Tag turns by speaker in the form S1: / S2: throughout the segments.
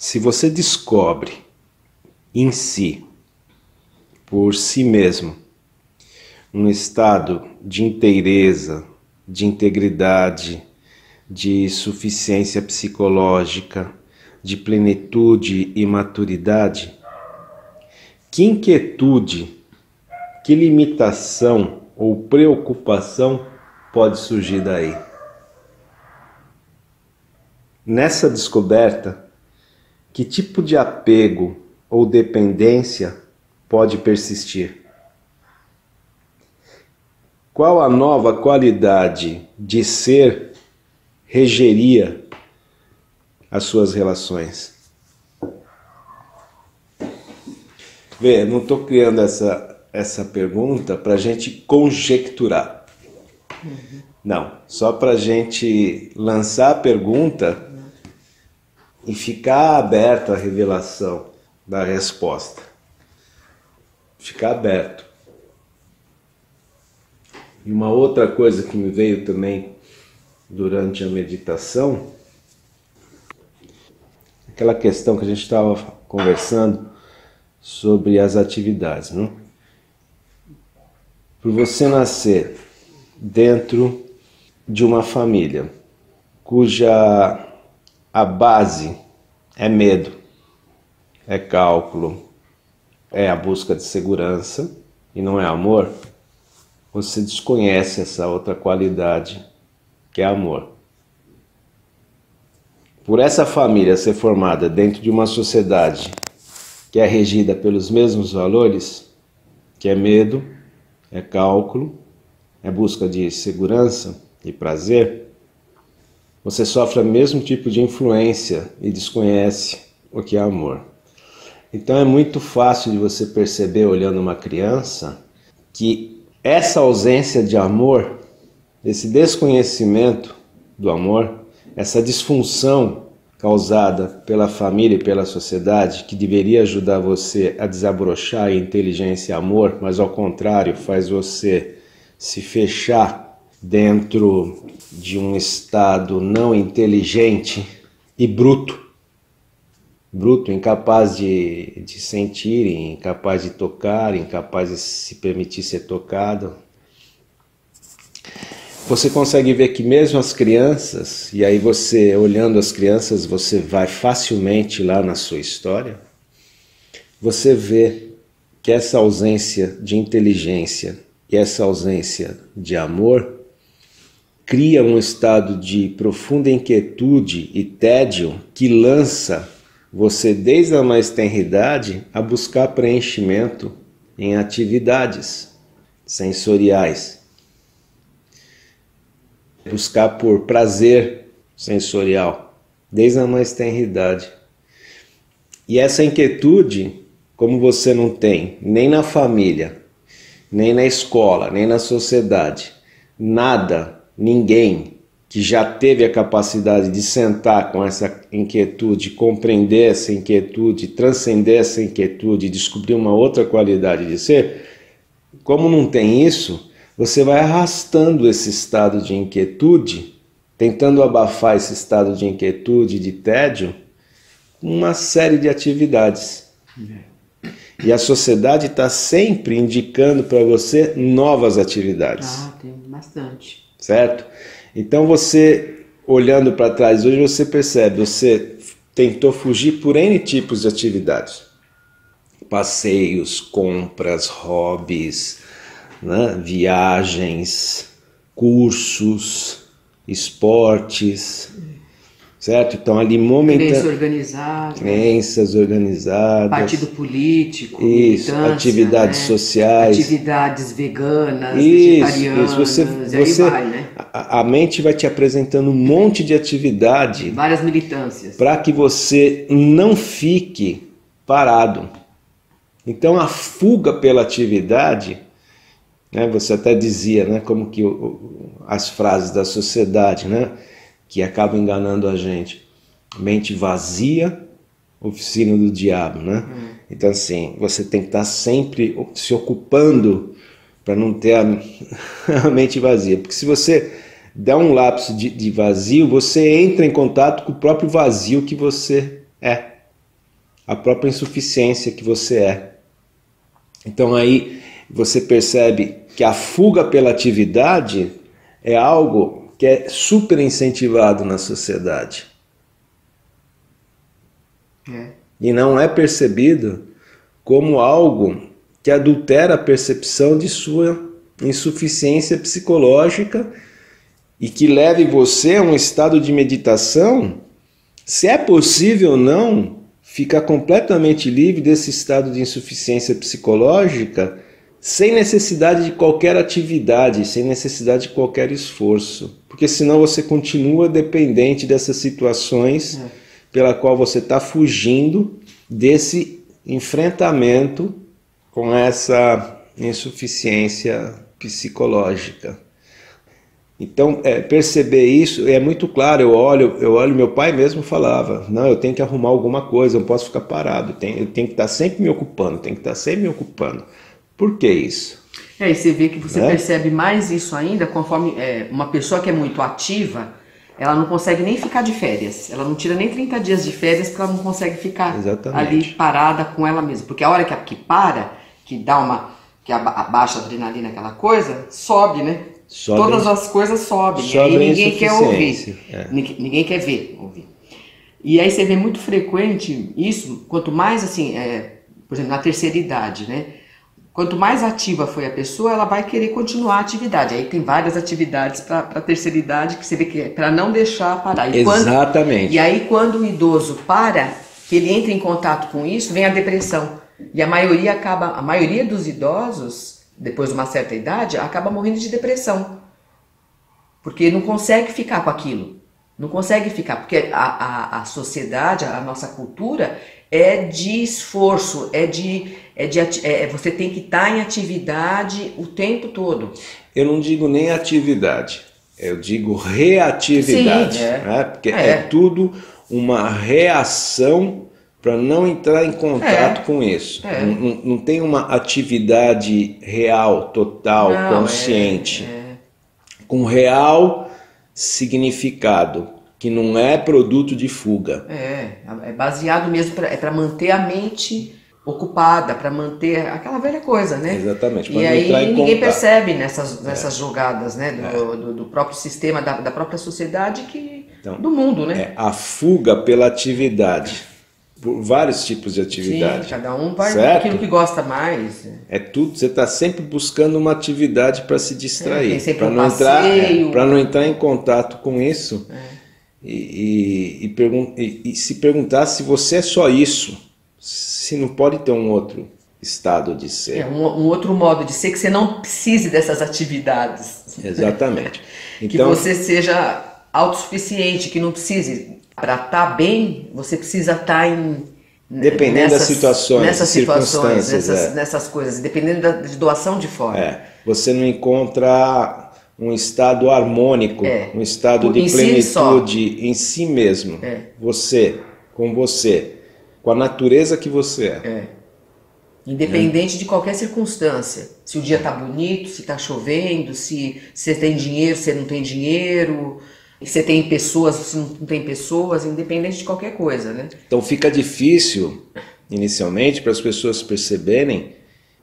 S1: Se você descobre em si, por si mesmo, um estado de inteireza, de integridade, de suficiência psicológica, de plenitude e maturidade, que inquietude, que limitação ou preocupação pode surgir daí? Nessa descoberta, que tipo de apego ou dependência pode persistir? Qual a nova qualidade de ser regeria as suas relações? Vê, não estou criando essa, essa pergunta para a gente conjecturar. Uhum. Não, só para a gente lançar a pergunta e ficar aberto à revelação da resposta. Ficar aberto. E uma outra coisa que me veio também durante a meditação, aquela questão que a gente estava conversando sobre as atividades, não? Por você nascer dentro de uma família cuja a base é medo, é cálculo, é a busca de segurança e não é amor, você desconhece essa outra qualidade que é amor. Por essa família ser formada dentro de uma sociedade que é regida pelos mesmos valores, que é medo, é cálculo, é busca de segurança e prazer, você sofre o mesmo tipo de influência e desconhece o que é amor. Então é muito fácil de você perceber olhando uma criança que essa ausência de amor, esse desconhecimento do amor, essa disfunção causada pela família e pela sociedade, que deveria ajudar você a desabrochar em inteligência e amor, mas ao contrário faz você se fechar dentro de um estado não inteligente e bruto. Bruto, incapaz de, de sentir, incapaz de tocar, incapaz de se permitir ser tocado. Você consegue ver que mesmo as crianças, e aí você olhando as crianças, você vai facilmente lá na sua história, você vê que essa ausência de inteligência e essa ausência de amor cria um estado de profunda inquietude e tédio que lança você desde a mais tenridade a buscar preenchimento em atividades sensoriais. Buscar por prazer sensorial, desde a mais tenridade. E essa inquietude, como você não tem nem na família, nem na escola, nem na sociedade, nada ninguém que já teve a capacidade de sentar com essa inquietude, compreender essa inquietude, transcender essa inquietude, descobrir uma outra qualidade de ser, como não tem isso, você vai arrastando esse estado de inquietude, tentando abafar esse estado de inquietude, de tédio, com uma série de atividades. E a sociedade está sempre indicando para você novas atividades.
S2: Ah, tem bastante
S1: certo? Então você, olhando para trás hoje, você percebe, você tentou fugir por N tipos de atividades. Passeios, compras, hobbies, né? viagens, cursos, esportes, certo? Então ali
S2: momentaneamente crenças organizadas,
S1: crenças organizadas,
S2: partido político,
S1: isso, atividades
S2: né?
S1: sociais,
S2: atividades veganas,
S1: isso, vegetarianas, isso. Você, você, vai, né? a, a, mente vai te apresentando um monte de atividade,
S2: várias militâncias,
S1: para que você não fique parado. Então a fuga pela atividade né, você até dizia, né, como que o, as frases da sociedade, né, que acaba enganando a gente. Mente vazia, oficina do diabo, né? Hum. Então, assim, você tem que estar sempre se ocupando para não ter a, a, mente vazia. Porque se você dá um lapso de, de vazio, você entra em contato com o próprio vazio que você é. a própria insuficiência que você é. Então aí você percebe que a fuga pela atividade é algo que é super incentivado na sociedade.
S2: É.
S1: E não é percebido como algo que adultera a percepção de sua insuficiência psicológica e que leve você a um estado de meditação, se é possível ou não, ficar completamente livre desse estado de insuficiência psicológica sem necessidade de qualquer atividade, sem necessidade de qualquer esforço. Porque senão você continua dependente dessas situações é. pela qual você está fugindo desse enfrentamento com essa insuficiência psicológica. Então, é, perceber isso é muito claro. Eu olho, eu olho, meu pai mesmo falava: não, eu tenho que arrumar alguma coisa, eu não posso ficar parado, eu tenho, eu tenho que estar sempre me ocupando, tenho que estar sempre me ocupando. Por que isso?
S2: É, e você vê que você é? percebe mais isso ainda conforme é, uma pessoa que é muito ativa, ela não consegue nem ficar de férias. Ela não tira nem 30 dias de férias porque ela não consegue ficar
S1: Exatamente.
S2: ali parada com ela mesma. Porque a hora que, que para, que dá uma. que abaixa a adrenalina, aquela coisa, sobe, né? Sobe, Todas as coisas sobem.
S1: Sobe
S2: e aí ninguém quer ouvir. É. Ninguém, ninguém quer ver, ouvir. E aí você vê muito frequente isso, quanto mais assim, é, por exemplo, na terceira idade, né? Quanto mais ativa foi a pessoa, ela vai querer continuar a atividade. Aí tem várias atividades para a terceira idade que você vê que é para não deixar parar.
S1: E Exatamente.
S2: Quando, e aí quando o idoso para, que ele entra em contato com isso, vem a depressão. E a maioria acaba, a maioria dos idosos, depois de uma certa idade, acaba morrendo de depressão. Porque não consegue ficar com aquilo. Não consegue ficar, porque a, a, a sociedade, a nossa cultura é de esforço, é de, é de é, você tem que estar em atividade o tempo todo.
S1: Eu não digo nem atividade, eu digo reatividade, Sim, é. Né? porque é. é. tudo uma reação para não entrar em contato é. com isso. É. Não, não, não, tem uma atividade real, total, não, é, consciente, com real significado que não é produto de fuga.
S2: É, é baseado mesmo pra, é para manter a mente ocupada, para manter aquela velha coisa, né?
S1: Exatamente.
S2: E aí ninguém contato. percebe nessas, nessas é. jogadas, né, do, é. do, do, próprio sistema, da, da própria sociedade que então, do mundo, né?
S1: É a fuga pela atividade. Por vários tipos de atividade.
S2: Sim, cada um vai certo? aquilo que gosta mais.
S1: É tudo, você está sempre buscando uma atividade para se distrair. É, para um não, entrar, é, não entrar em contato com isso. É e, e, e, e, se perguntar se você é só isso, se não pode ter um outro estado de ser.
S2: É, um, um outro modo de ser que você não precise dessas atividades.
S1: Exatamente.
S2: Então, que você seja autossuficiente, que não precise. Para estar tá bem, você precisa estar tá em.
S1: Dependendo nessas, das situações, nessas situações,
S2: nessas,
S1: é.
S2: nessas coisas, dependendo da de doação de fora.
S1: É, você não encontra um estado harmônico, é. um estado de plenitude si em si mesmo. É. Você, com você, com a natureza que você é.
S2: é. Independente de qualquer circunstância. Se o dia está bonito, se está chovendo, se você tem dinheiro, se não tem dinheiro, se tem pessoas, se não tem pessoas, independente de qualquer coisa, né?
S1: Então fica difícil, inicialmente, para as pessoas perceberem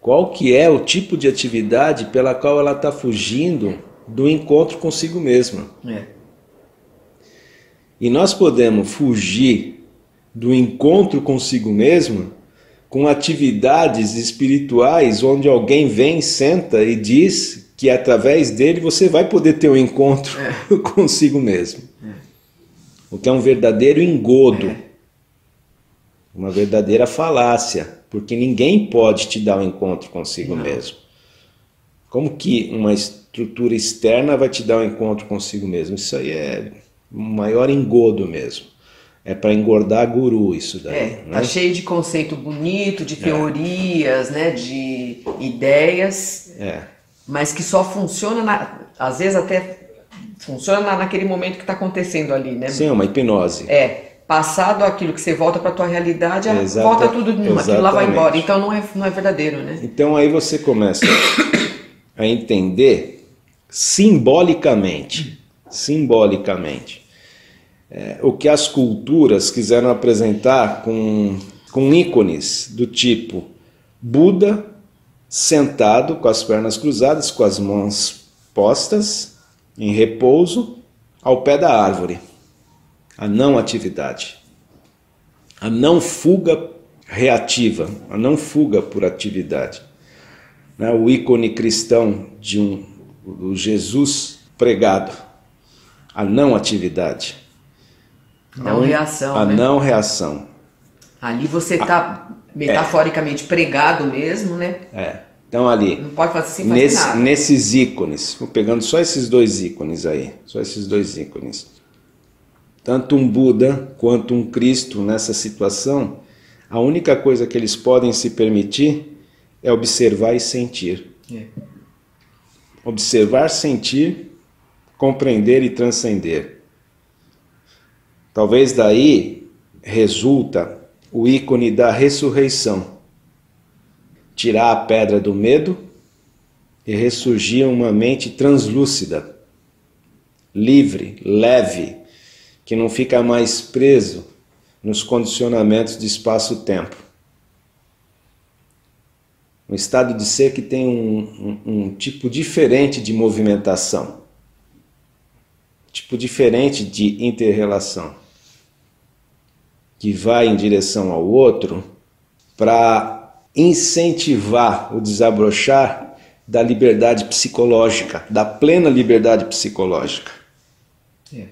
S1: qual que é o tipo de atividade pela qual ela está fugindo do encontro consigo mesma.
S2: É.
S1: E nós podemos fugir do encontro consigo mesma com atividades espirituais onde alguém vem, senta e diz que através dele você vai poder ter um encontro é. consigo mesmo. É. O que é um verdadeiro engodo. É. Uma verdadeira falácia, porque ninguém pode te dar um encontro consigo Não. mesmo. Como que uma estrutura externa vai te dar um encontro consigo mesmo. Isso aí é o maior engodo mesmo. É para engordar guru isso daí. É,
S2: né? tá cheio de conceito bonito, de é. teorias, é. né, de ideias,
S1: é.
S2: mas que só funciona, na, às vezes até funciona na, naquele momento que está acontecendo ali, né?
S1: Sim, uma hipnose.
S2: É, passado aquilo que você volta para tua realidade, Exata, volta tudo, aquilo lá vai embora. Então não é, não é verdadeiro, né?
S1: Então aí você começa a entender simbolicamente, simbolicamente, é, o que as culturas quiseram apresentar com, com ícones do tipo Buda sentado com as pernas cruzadas, com as mãos postas em repouso ao pé da árvore. A não atividade. A não fuga reativa, a não fuga por atividade. Né? O ícone cristão de um Jesus pregado, a não atividade.
S2: Não a reação.
S1: A
S2: né?
S1: não reação.
S2: Ali você está metaforicamente é. pregado mesmo, né?
S1: É. Então ali.
S2: Não pode fazer fazer
S1: nesse,
S2: nada.
S1: Nesses ícones, vou pegando só esses dois ícones aí, só esses dois ícones. Tanto um Buda quanto um Cristo nessa situação, a única coisa que eles podem se permitir é observar e sentir. É. Observar, sentir, compreender e transcender. Talvez daí resulta o ícone da ressurreição. Tirar a pedra do medo e ressurgir uma mente translúcida, livre, leve, que não fica mais preso nos condicionamentos de espaço-tempo. Um estado de ser que tem um, um, um tipo diferente de movimentação, tipo diferente de interrelação, que vai em direção ao outro para incentivar o desabrochar da liberdade psicológica, da plena liberdade psicológica. É.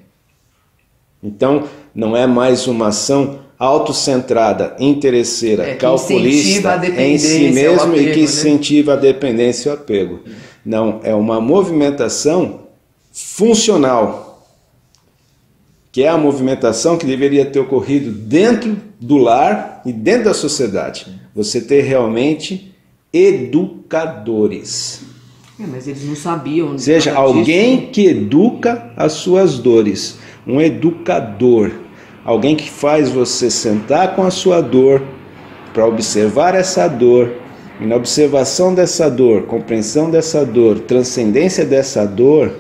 S1: Então, não é mais uma ação autocentrada, interesseira,
S2: é,
S1: calculista em si mesmo apego, e que né? incentiva a dependência e o apego. Não, é uma movimentação funcional, que é a movimentação que deveria ter ocorrido dentro do lar e dentro da sociedade. Você ter realmente educadores.
S2: É, mas eles não sabiam.
S1: Seja alguém que educa as suas dores, um educador alguém que faz você sentar com a sua dor para observar essa dor e na observação dessa dor, compreensão dessa dor, transcendência dessa dor,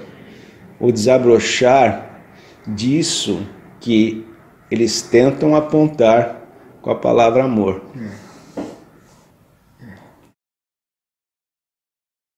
S1: o desabrochar disso que eles tentam apontar com a palavra amor. É.